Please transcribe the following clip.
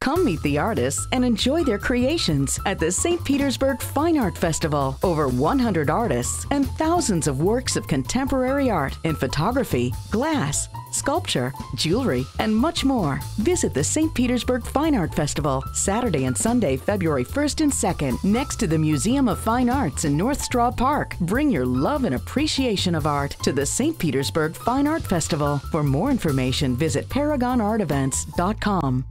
Come meet the artists and enjoy their creations at the St. Petersburg Fine Art Festival. Over 100 artists and thousands of works of contemporary art in photography, glass, sculpture, jewelry, and much more. Visit the St. Petersburg Fine Art Festival Saturday and Sunday, February 1st and 2nd, next to the Museum of Fine Arts in North Straub Park. Bring your love and appreciation of art to the St. Petersburg Fine Art Festival. For more information, visit ParagonArtEvents.com.